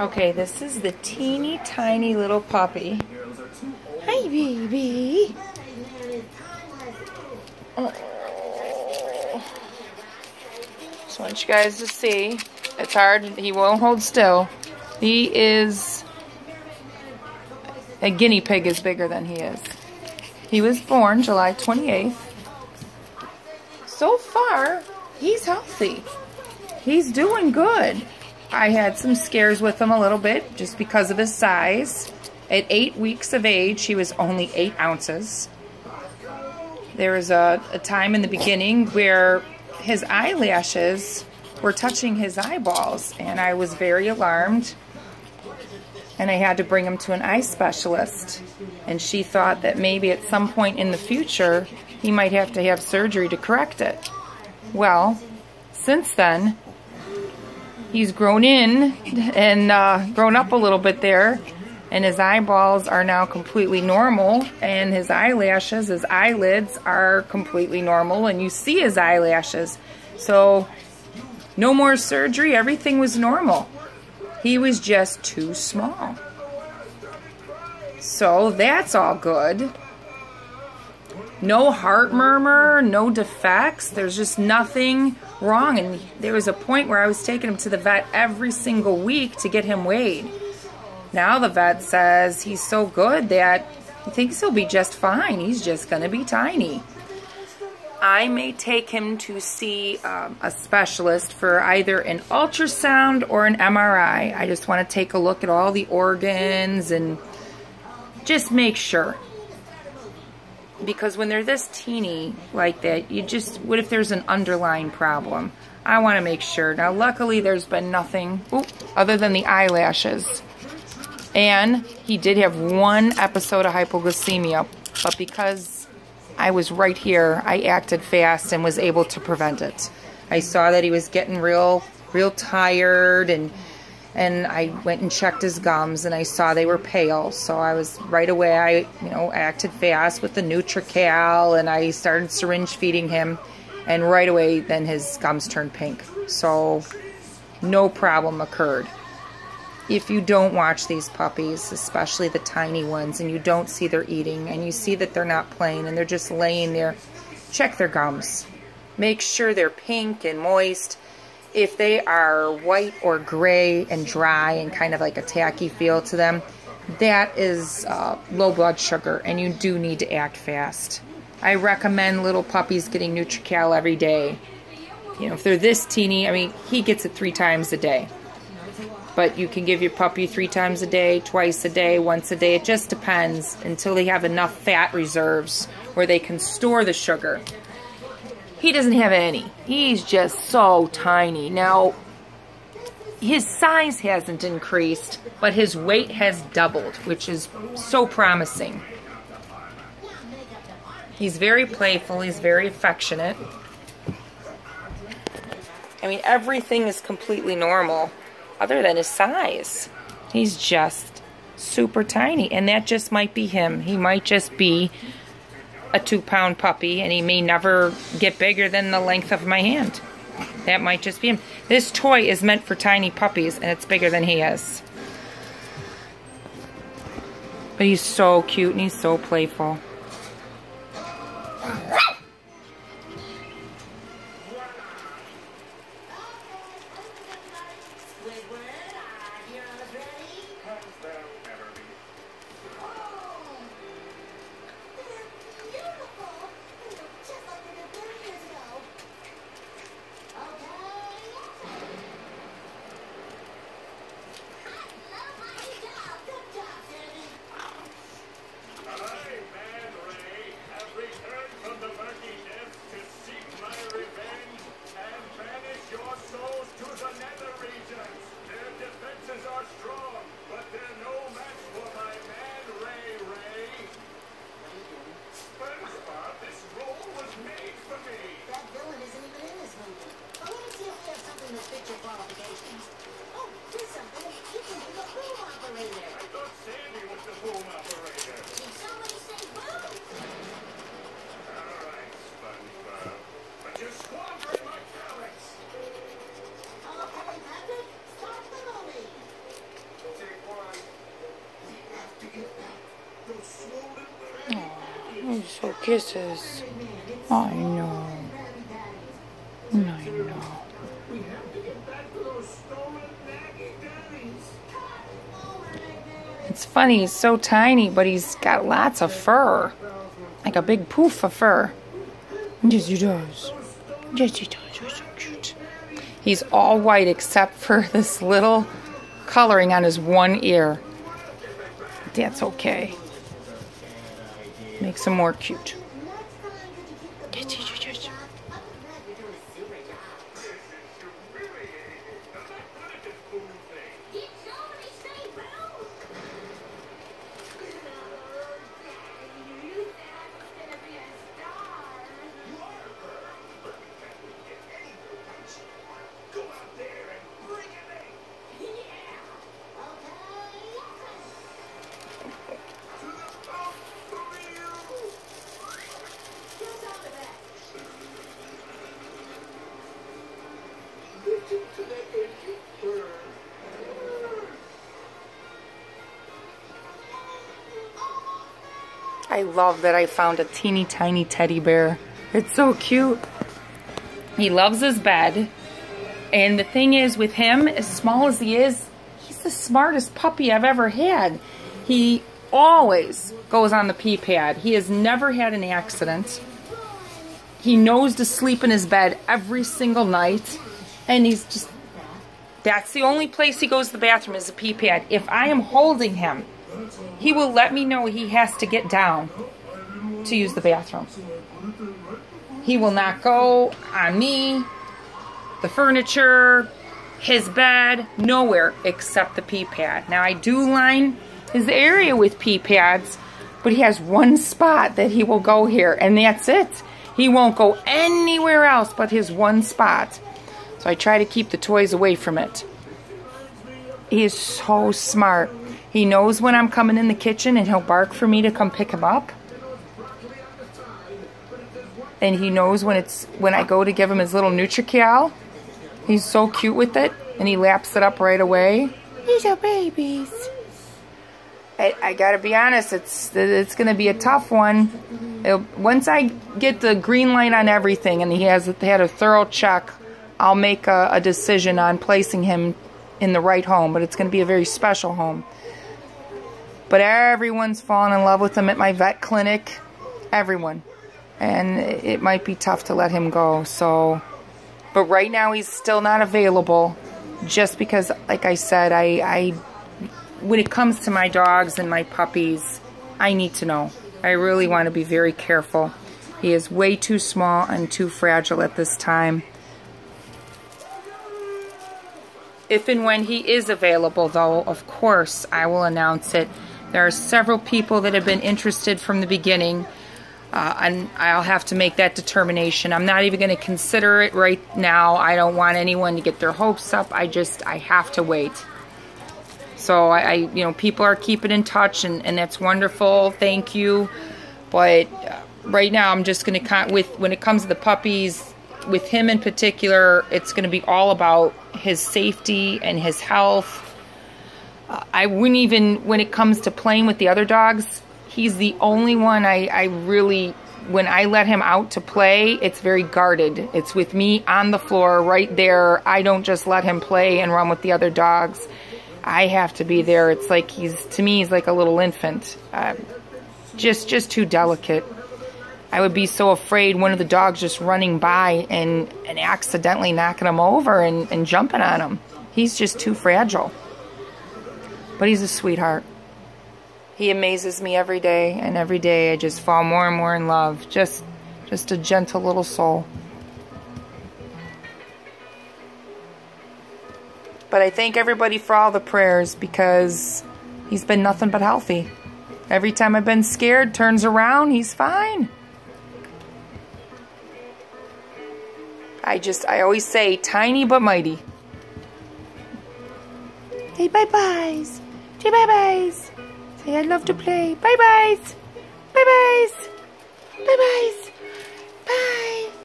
Okay, this is the teeny tiny little puppy. Hi, baby. Just want you guys to see. It's hard. He won't hold still. He is... A guinea pig is bigger than he is. He was born July 28th. So far, he's healthy. He's doing good. I had some scares with him a little bit just because of his size. At eight weeks of age, he was only eight ounces. There was a, a time in the beginning where his eyelashes were touching his eyeballs, and I was very alarmed. And I had to bring him to an eye specialist. And she thought that maybe at some point in the future, he might have to have surgery to correct it. Well, since then, he's grown in and uh, grown up a little bit there. And his eyeballs are now completely normal and his eyelashes his eyelids are completely normal and you see his eyelashes. So no more surgery. Everything was normal. He was just too small. So that's all good no heart murmur, no defects. There's just nothing wrong. And there was a point where I was taking him to the vet every single week to get him weighed. Now the vet says he's so good that he thinks he'll be just fine. He's just going to be tiny. I may take him to see um, a specialist for either an ultrasound or an MRI. I just want to take a look at all the organs and just make sure because when they're this teeny like that, you just, what if there's an underlying problem? I want to make sure. Now, luckily, there's been nothing ooh, other than the eyelashes. And he did have one episode of hypoglycemia, but because I was right here, I acted fast and was able to prevent it. I saw that he was getting real, real tired and and I went and checked his gums and I saw they were pale. So I was right away, I, you know, acted fast with the NutriCal and I started syringe feeding him. And right away, then his gums turned pink. So no problem occurred. If you don't watch these puppies, especially the tiny ones, and you don't see they're eating and you see that they're not playing and they're just laying there, check their gums. Make sure they're pink and moist if they are white or gray and dry and kind of like a tacky feel to them, that is uh, low blood sugar and you do need to act fast. I recommend little puppies getting NutriCal every day. You know, if they're this teeny, I mean, he gets it three times a day. But you can give your puppy three times a day, twice a day, once a day. It just depends until they have enough fat reserves where they can store the sugar. He doesn't have any. He's just so tiny. Now, his size hasn't increased, but his weight has doubled, which is so promising. He's very playful. He's very affectionate. I mean, everything is completely normal other than his size. He's just super tiny, and that just might be him. He might just be a two pound puppy and he may never get bigger than the length of my hand. That might just be him. This toy is meant for tiny puppies and it's bigger than he is. But he's so cute and he's so playful. Oh, so kisses. I know. I know. It's funny, he's so tiny, but he's got lots of fur. Like a big poof of fur. Yes, he does. Yes, he does. He's so cute. He's all white except for this little coloring on his one ear. That's okay. Makes him more cute. I love that I found a teeny tiny teddy bear. It's so cute. He loves his bed. And the thing is with him, as small as he is, he's the smartest puppy I've ever had. He always goes on the pee pad. He has never had an accident. He knows to sleep in his bed every single night. And he's just, that's the only place he goes to the bathroom is the pee pad. If I am holding him, he will let me know he has to get down to use the bathroom. He will not go on me, the furniture, his bed, nowhere except the pee pad. Now I do line his area with pee pads, but he has one spot that he will go here and that's it. He won't go anywhere else but his one spot. So I try to keep the toys away from it. He is so smart. He knows when I'm coming in the kitchen and he'll bark for me to come pick him up. And he knows when it's when I go to give him his little NutriCal. He's so cute with it and he laps it up right away. These are babies. I, I gotta be honest, it's it's gonna be a tough one. It'll, once I get the green light on everything and he has had a thorough check, I'll make a, a decision on placing him in the right home, but it's going to be a very special home. But everyone's fallen in love with him at my vet clinic. Everyone. And it might be tough to let him go. So, but right now he's still not available. Just because, like I said, I, I, when it comes to my dogs and my puppies, I need to know. I really want to be very careful. He is way too small and too fragile at this time. If and when he is available, though, of course, I will announce it. There are several people that have been interested from the beginning, uh, and I'll have to make that determination. I'm not even going to consider it right now. I don't want anyone to get their hopes up. I just, I have to wait. So I, I you know, people are keeping in touch, and, and that's wonderful. Thank you. But uh, right now, I'm just going to, count with when it comes to the puppies, with him in particular, it's going to be all about his safety and his health. Uh, I wouldn't even, when it comes to playing with the other dogs, he's the only one I, I really, when I let him out to play, it's very guarded. It's with me on the floor right there. I don't just let him play and run with the other dogs. I have to be there. It's like he's, to me, he's like a little infant. Uh, just, just too delicate. I would be so afraid one of the dogs just running by and, and accidentally knocking him over and, and jumping on him. He's just too fragile. But he's a sweetheart. He amazes me every day, and every day I just fall more and more in love. Just, just a gentle little soul. But I thank everybody for all the prayers because he's been nothing but healthy. Every time I've been scared, turns around, he's fine. I just, I always say tiny but mighty. Say bye-byes. Say bye-byes. Say I love to play. Bye-byes. Bye-byes. Bye-byes. Bye.